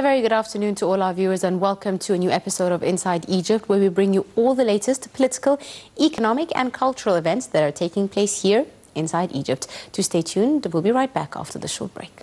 So, very good afternoon to all our viewers, and welcome to a new episode of Inside Egypt, where we bring you all the latest political, economic, and cultural events that are taking place here inside Egypt. To stay tuned, we'll be right back after the short break.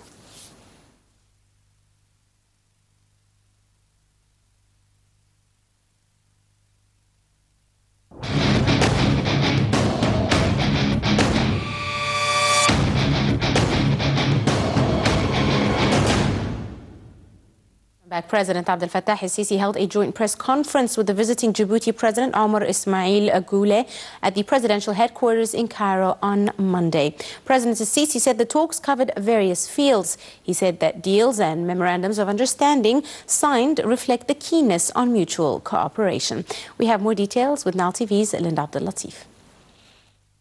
Back President Abdel Fattah el-Sisi held a joint press conference with the visiting Djibouti President Omar Ismail Guelleh at the presidential headquarters in Cairo on Monday. President el-Sisi said the talks covered various fields. He said that deals and memorandums of understanding signed reflect the keenness on mutual cooperation. We have more details with Nile TV's Linda Abdel Latif.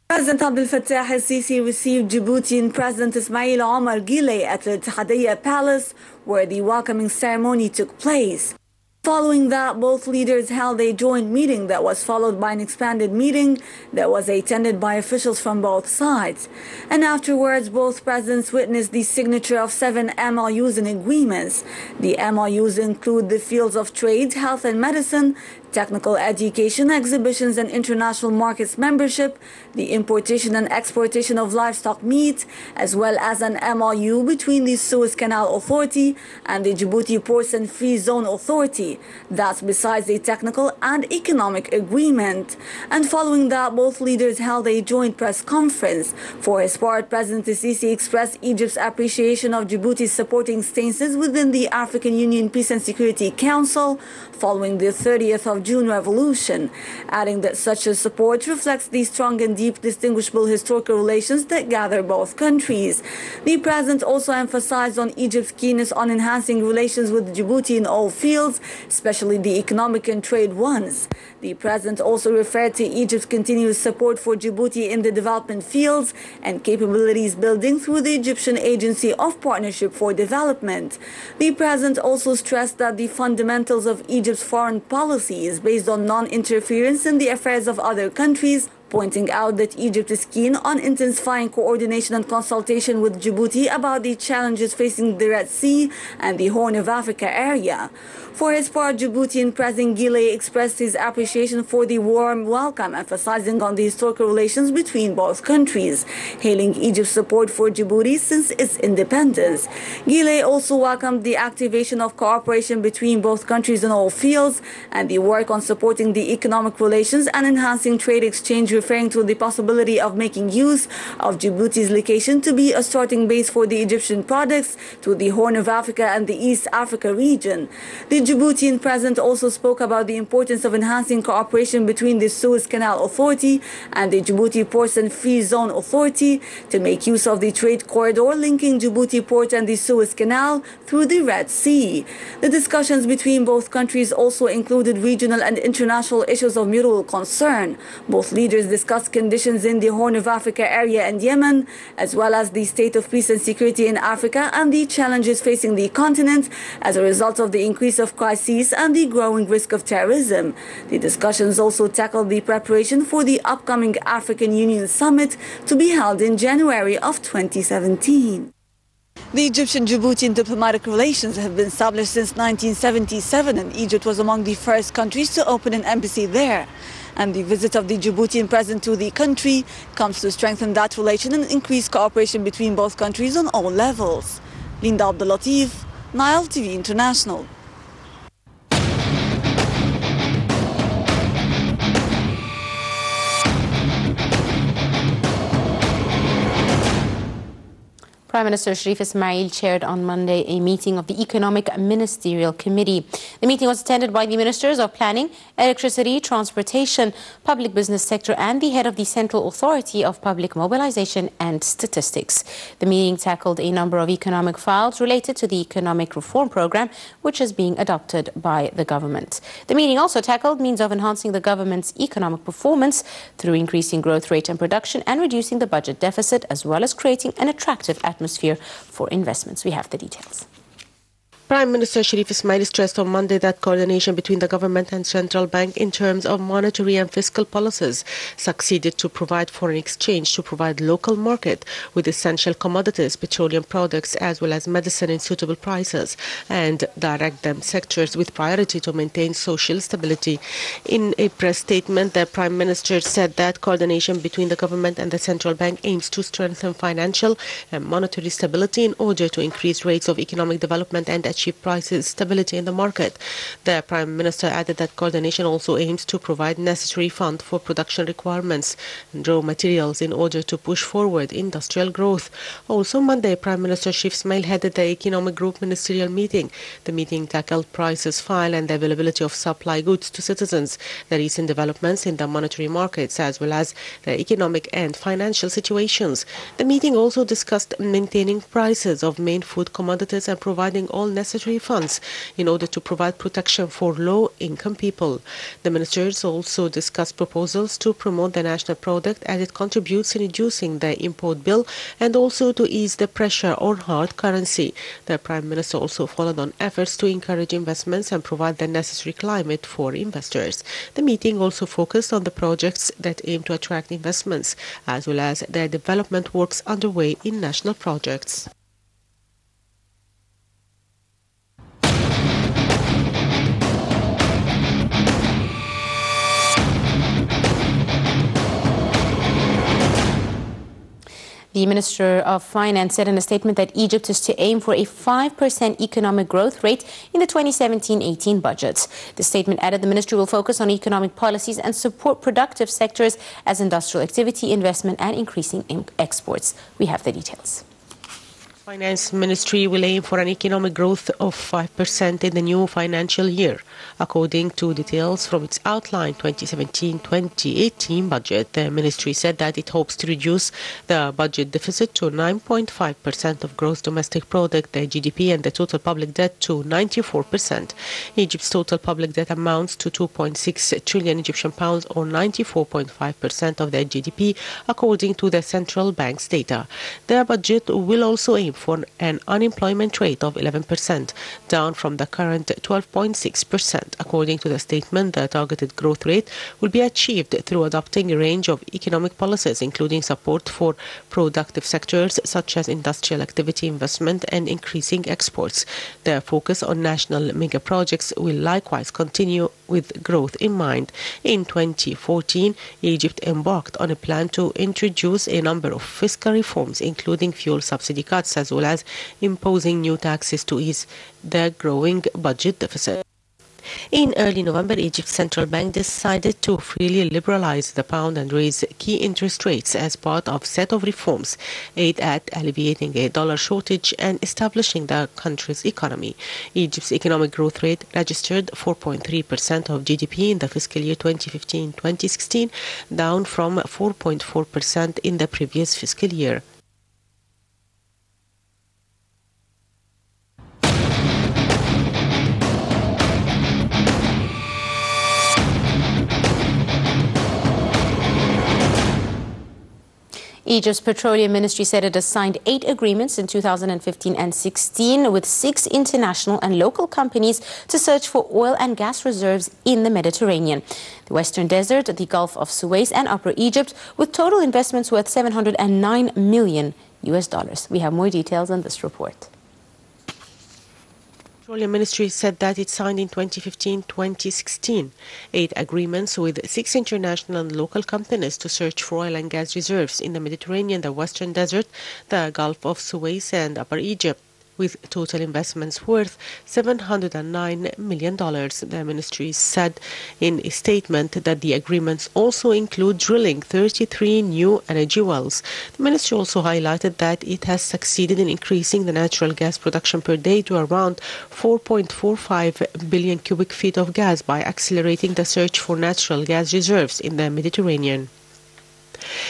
President Abdel Fattah el-Sisi received Djiboutian President Ismail Omar Guelleh at the Ittihadiyya Palace, where the welcoming ceremony took place. Following that, both leaders held a joint meeting that was followed by an expanded meeting that was attended by officials from both sides. And afterwards, both presidents witnessed the signature of seven MOUs and agreements. The MOUs include the fields of trade, health and medicine, technical education, exhibitions and international markets membership, the importation and exportation of livestock meat, as well as an MOU between the Suez Canal Authority and the Djibouti Ports and Free Zone Authority. That's besides a technical and economic agreement. And following that, both leaders held a joint press conference. For his part, President Sisi expressed Egypt's appreciation of Djibouti's supporting stances within the African Union Peace and Security Council following the 30th of June revolution, adding that such a support reflects the strong and deep distinguishable historical relations that gather both countries. The president also emphasized on Egypt's keenness on enhancing relations with Djibouti in all fields, especially the economic and trade ones. The president also referred to Egypt's continuous support for Djibouti in the development fields and capabilities building through the Egyptian Agency of Partnership for Development. The president also stressed that the fundamentals of Egypt's foreign policy is based on non-interference in the affairs of other countries pointing out that Egypt is keen on intensifying coordination and consultation with Djibouti about the challenges facing the Red Sea and the Horn of Africa area. For his part, Djiboutian President Guelleh expressed his appreciation for the warm welcome, emphasizing on the historical relations between both countries, hailing Egypt's support for Djibouti since its independence. Guelleh also welcomed the activation of cooperation between both countries in all fields and the work on supporting the economic relations and enhancing trade exchange referring to the possibility of making use of Djibouti's location to be a starting base for the Egyptian products to the Horn of Africa and the East Africa region. The Djiboutian president also spoke about the importance of enhancing cooperation between the Suez Canal Authority and the Djibouti Ports and Free Zone Authority to make use of the trade corridor linking Djibouti port and the Suez Canal through the Red Sea. The discussions between both countries also included regional and international issues of mutual concern. Both leaders discussed conditions in the Horn of Africa area and Yemen, as well as the state of peace and security in Africa and the challenges facing the continent as a result of the increase of crises and the growing risk of terrorism. The discussions also tackled the preparation for the upcoming African Union summit to be held in January of 2017. The Egyptian-Djiboutian diplomatic relations have been established since 1977 and Egypt was among the first countries to open an embassy there. And the visit of the Djiboutian president to the country comes to strengthen that relation and increase cooperation between both countries on all levels. Linda Abdel Latif, Nile TV International. Prime Minister Sharif Ismail chaired on Monday a meeting of the Economic Ministerial Committee. The meeting was attended by the Ministers of Planning, Electricity, Transportation, Public Business Sector and the head of the Central Authority of Public Mobilization and Statistics. The meeting tackled a number of economic files related to the economic reform program, which is being adopted by the government. The meeting also tackled means of enhancing the government's economic performance through increasing growth rate and production and reducing the budget deficit, as well as creating an attractive atmosphere for investments. We have the details. Prime Minister Sharif Ismail stressed on Monday that coordination between the government and central bank in terms of monetary and fiscal policies succeeded to provide foreign exchange to provide local market with essential commodities, petroleum products, as well as medicine in suitable prices and direct them sectors with priority to maintain social stability. In a press statement, the Prime Minister said that coordination between the government and the central bank aims to strengthen financial and monetary stability in order to increase rates of economic development and achieve prices stability in the market. The Prime Minister added that coordination also aims to provide necessary funds for production requirements and raw materials in order to push forward industrial growth. Also Monday, Prime Minister Sharif Ismail headed the Economic Group Ministerial Meeting. The meeting tackled prices file and the availability of supply goods to citizens, the recent developments in the monetary markets, as well as the economic and financial situations. The meeting also discussed maintaining prices of main food commodities and providing all necessary necessary funds in order to provide protection for low-income people. The ministers also discussed proposals to promote the national product as it contributes in reducing the import bill and also to ease the pressure on hard currency. The Prime Minister also followed on efforts to encourage investments and provide the necessary climate for investors. The meeting also focused on the projects that aim to attract investments as well as the development works underway in national projects. The Minister of Finance said in a statement that Egypt is to aim for a 5% economic growth rate in the 2017-18 budget. The statement added the ministry will focus on economic policies and support productive sectors as industrial activity, investment and increasing exports. We have the details. Finance Ministry will aim for an economic growth of 5% in the new financial year. According to details from its outline 2017-2018 budget, the ministry said that it hopes to reduce the budget deficit to 9.5% of gross domestic product, the GDP, and the total public debt to 94%. Egypt's total public debt amounts to 2.6 trillion Egyptian pounds or 94.5% of their GDP, according to the central bank's data. The budget will also aim for an unemployment rate of 11%, down from the current 12.6%. According to the statement, the targeted growth rate will be achieved through adopting a range of economic policies, including support for productive sectors such as industrial activity, investment, and increasing exports. The focus on national mega projects will likewise continue with growth in mind. In 2014, Egypt embarked on a plan to introduce a number of fiscal reforms, including fuel subsidy cuts as well as imposing new taxes to ease the growing budget deficit. In early November, Egypt's central bank decided to freely liberalize the pound and raise key interest rates as part of a set of reforms aimed at alleviating a dollar shortage and establishing the country's economy. Egypt's economic growth rate registered 4.3% of GDP in the fiscal year 2015-2016, down from 4.4% in the previous fiscal year. Egypt's Petroleum Ministry said it has signed eight agreements in 2015 and 16 with six international and local companies to search for oil and gas reserves in the Mediterranean, the Western Desert, the Gulf of Suez, and Upper Egypt, with total investments worth 709 million US dollars. We have more details on this report. Petroleum Ministry said that it signed in 2015-2016 eight agreements with six international and local companies to search for oil and gas reserves in the Mediterranean, the Western Desert, the Gulf of Suez, and Upper Egypt with total investments worth $709 million. The ministry said in a statement that the agreements also include drilling 33 new energy wells. The ministry also highlighted that it has succeeded in increasing the natural gas production per day to around 4.45 billion cubic feet of gas by accelerating the search for natural gas reserves in the Mediterranean.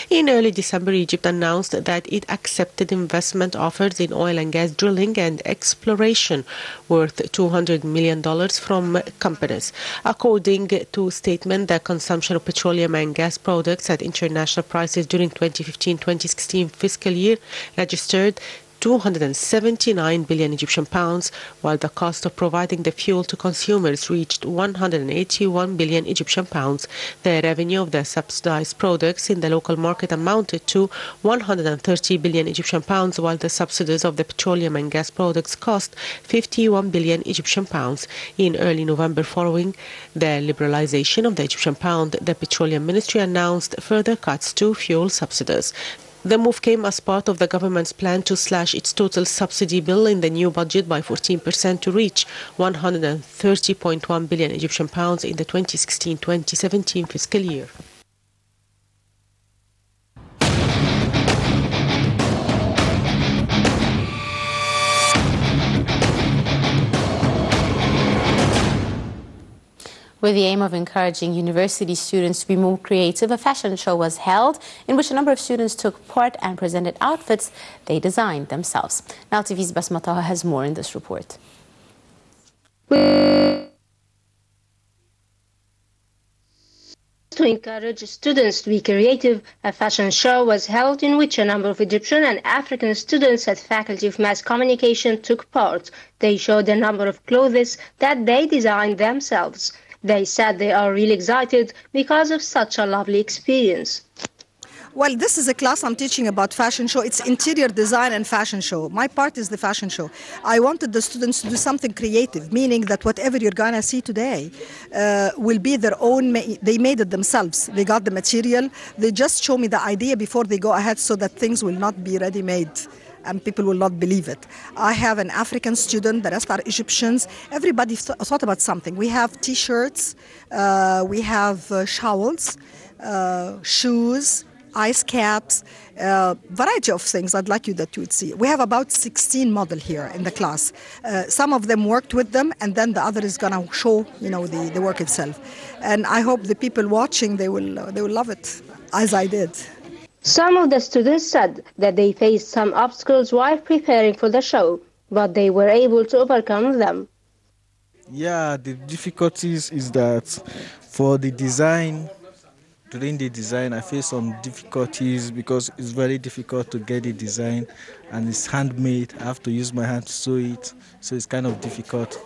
In early December, Egypt announced that it accepted investment offers in oil and gas drilling and exploration worth $200 million from companies. According to a statement, the consumption of petroleum and gas products at international prices during 2015-2016 fiscal year registered 279 billion Egyptian pounds, while the cost of providing the fuel to consumers reached 181 billion Egyptian pounds. The revenue of the subsidized products in the local market amounted to 130 billion Egyptian pounds, while the subsidies of the petroleum and gas products cost 51 billion Egyptian pounds. In early November, following the liberalization of the Egyptian pound, the Petroleum Ministry announced further cuts to fuel subsidies. The move came as part of the government's plan to slash its total subsidy bill in the new budget by 14% to reach 130.1 billion Egyptian pounds in the 2016-2017 fiscal year. With the aim of encouraging university students to be more creative, a fashion show was held in which a number of students took part and presented outfits they designed themselves. Nile TV's Basma Taha has more in this report. To encourage students to be creative, a fashion show was held in which a number of Egyptian and African students at Faculty of Mass Communication took part. They showed a number of clothes that they designed themselves. They said they are really excited because of such a lovely experience. Well, this is a class I'm teaching about fashion show. It's interior design and fashion show. My part is the fashion show. I wanted the students to do something creative, meaning that whatever you're gonna see today uh, will be their own. Ma- they made it themselves. They got the material. They just show me the idea before they go ahead, so that things will not be ready-made and people will not believe it. I have an African student, the rest are Egyptians. Everybody thought about something. We have t shirts, uh, we have uh, shawls, uh, shoes, ice caps, uh, variety of things I'd like you that you would see. We have about 16 model here in the class. Uh, some of them worked with them, and then the other is gonna show, you know, the, the work itself. And I hope the people watching they will uh, they will love it, as I did. Some of the students said that they faced some obstacles while preparing for the show, but they were able to overcome them. Yeah, the difficulties is that for the design, during the design, I faced some difficulties because it's very difficult to get the design and it's handmade. I have to use my hand to sew it, so it's kind of difficult.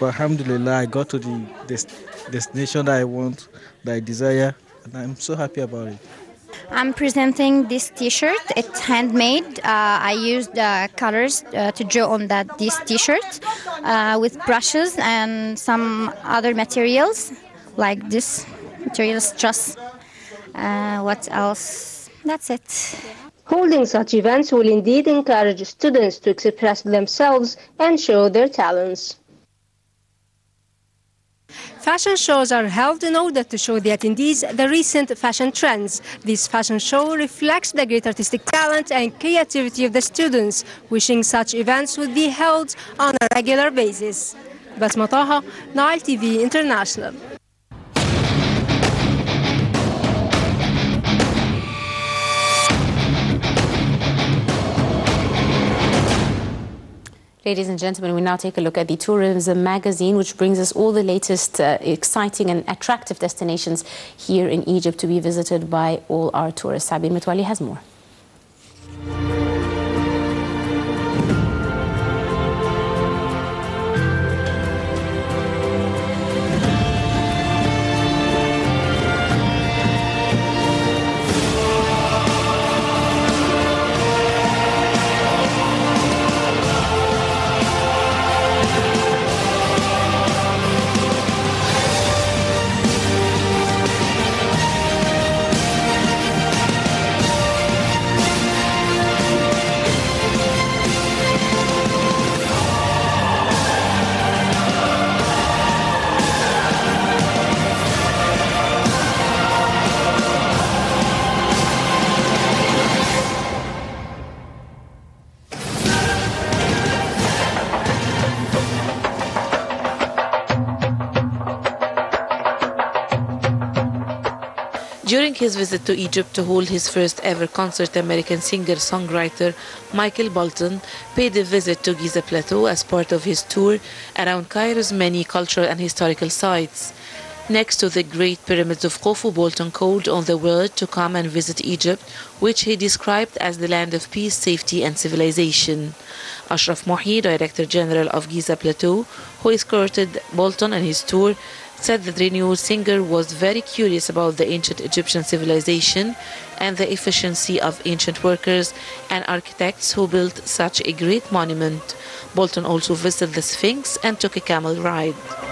But alhamdulillah, I got to the des- destination that I want, that I desire, and I'm so happy about it. I'm presenting this T-shirt. It's handmade. Uh, I used uh, colors uh, to draw on that this T-shirt uh, with brushes and some other materials like this materials. Just uh, what else? That's it. Holding such events will indeed encourage students to express themselves and show their talents. Fashion shows are held in order to show the attendees the recent fashion trends. This fashion show reflects the great artistic talent and creativity of the students, wishing such events would be held on a regular basis. Basma Taha, Nile TV International. Ladies and gentlemen, we now take a look at the Tourism Magazine, which brings us all the latest uh, exciting and attractive destinations here in Egypt to be visited by all our tourists. Sabine Mitwali has more. During his visit to Egypt to hold his first ever concert, American singer-songwriter Michael Bolton paid a visit to Giza Plateau as part of his tour around Cairo's many cultural and historical sites. next to the Great Pyramids of Khufu, Bolton called on the world to come and visit Egypt, which he described as the land of peace, safety and civilization. Ashraf Mohi, Director General of Giza Plateau, who escorted Bolton on his tour, said that the renewal singer was very curious about the ancient Egyptian civilization and the efficiency of ancient workers and architects who built such a great monument. Bolton also visited the Sphinx and took a camel ride.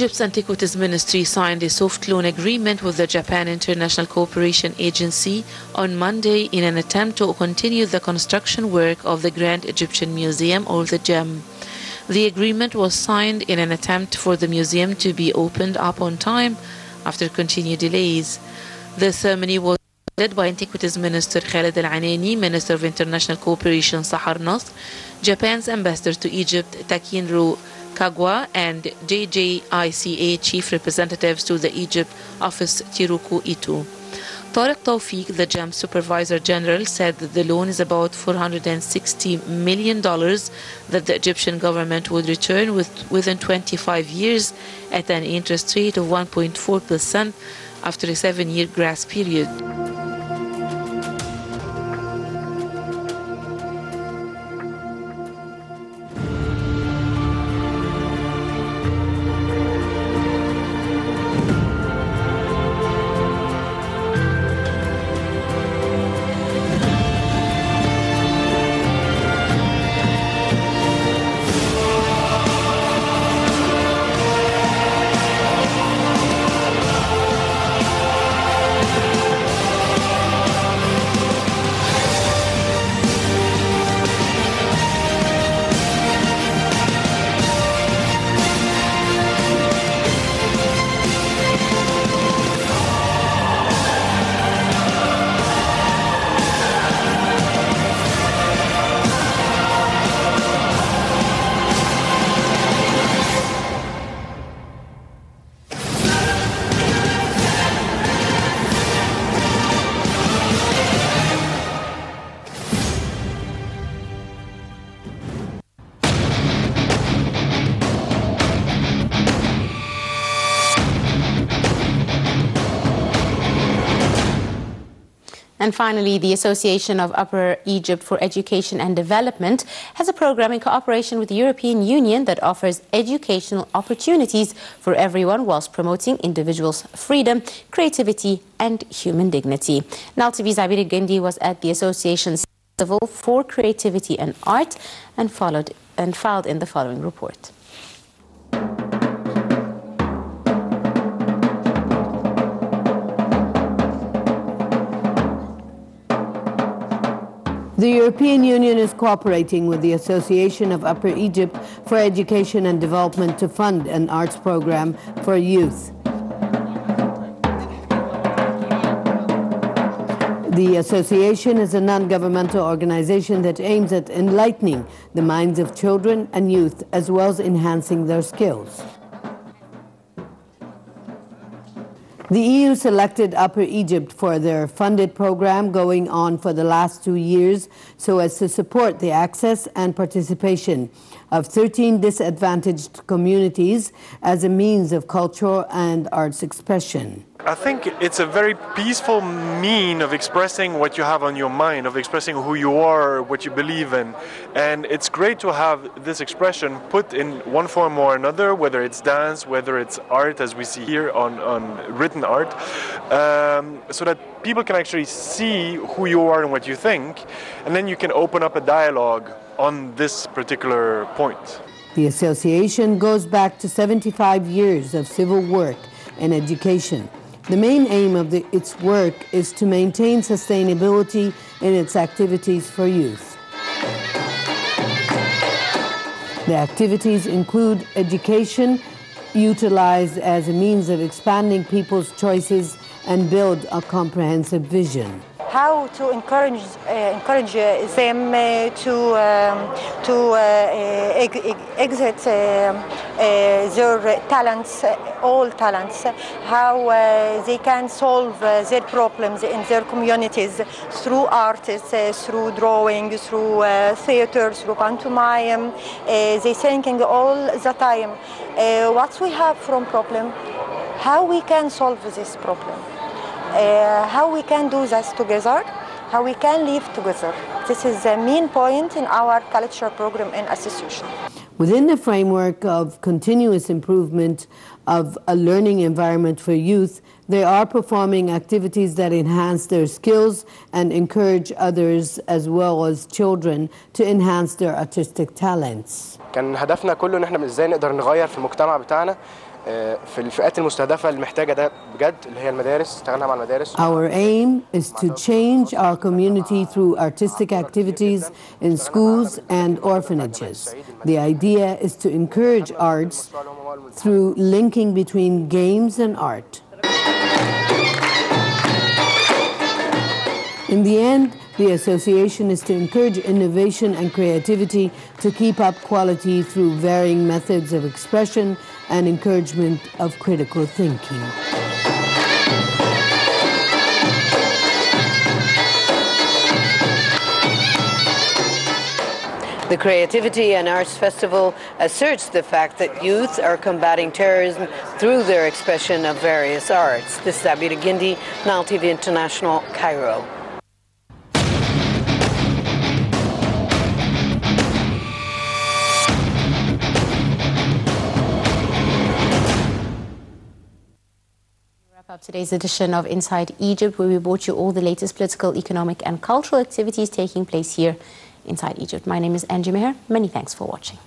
Egypt's Antiquities Ministry signed a soft loan agreement with the Japan International Cooperation Agency on Monday in an attempt to continue the construction work of the Grand Egyptian Museum or the GEM. The agreement was signed in an attempt for the museum to be opened up on time after continued delays. The ceremony was led by Antiquities Minister Khaled Al Anani, Minister of International Cooperation Sahar Nasr, Japan's ambassador to Egypt Takehiro Kagawa and JICA chief representatives to the Egypt office Tiruku Itu. Tariq Tawfiq, the GEM Supervisor General, said that the loan is about $460 million that the Egyptian government would return with, within 25 years at an interest rate of 1.4% after a seven year grace period. And finally, the Association of Upper Egypt for Education and Development has a program in cooperation with the European Union that offers educational opportunities for everyone whilst promoting individuals' freedom, creativity and human dignity. Now, TV Zabir Gindi was at the association's Festival for Creativity and Art and followed and filed in the following report. The European Union is cooperating with the Association of Upper Egypt for Education and Development to fund an arts program for youth. The association is a non-governmental organization that aims at enlightening the minds of children and youth as well as enhancing their skills. The EU selected Upper Egypt for their funded program going on for the last two years so as to support the access and participation of 13 disadvantaged communities as a means of cultural and arts expression. I think it's a very peaceful mean of expressing what you have on your mind, of expressing who you are, what you believe in. And it's great to have this expression put in one form or another, whether it's dance, whether it's art, as we see here on, on written art, um, so that people can actually see who you are and what you think. And then you can open up a dialogue on this particular point. The association goes back to 75 years of civil work and education. The main aim of the, its work is to maintain sustainability in its activities for youth. The activities include education, utilized as a means of expanding people's choices and build a comprehensive vision how to encourage uh, encourage them uh, to um, to uh, exit their talents, all talents, how they can solve their problems in their communities through artists, through drawing, through theater, through pantomime. they thinking all the time what we have from problem, how we can solve this problem uh, how we can do this together, how we can live together. This is the main point in our culture program and association. Within the framework of continuous improvement of a learning environment for youth, they are performing activities that enhance their skills and encourage others as well as children to enhance their artistic talents. كان هدفنا كله ان احنا ازاي نقدر نغير في المجتمع بتاعنا في الفئات المستهدفه اللي محتاجه ده بجد اللي هي المدارس اشتغلنا مع المدارس Our aim is to change our community through artistic activities in schools and orphanages. The idea is to encourage arts through linking between games and art. In the end, the association is to encourage innovation and creativity to keep up quality through varying methods of expression and encouragement of critical thinking. The Creativity and Arts Festival asserts the fact that youth are combating terrorism through their expression of various arts. This is Abida Gindi, Nile TV International, Cairo. Today's edition of Inside Egypt, where we brought you all the latest political, economic, and cultural activities taking place here inside Egypt. My name is Angie Meher. Many thanks for watching.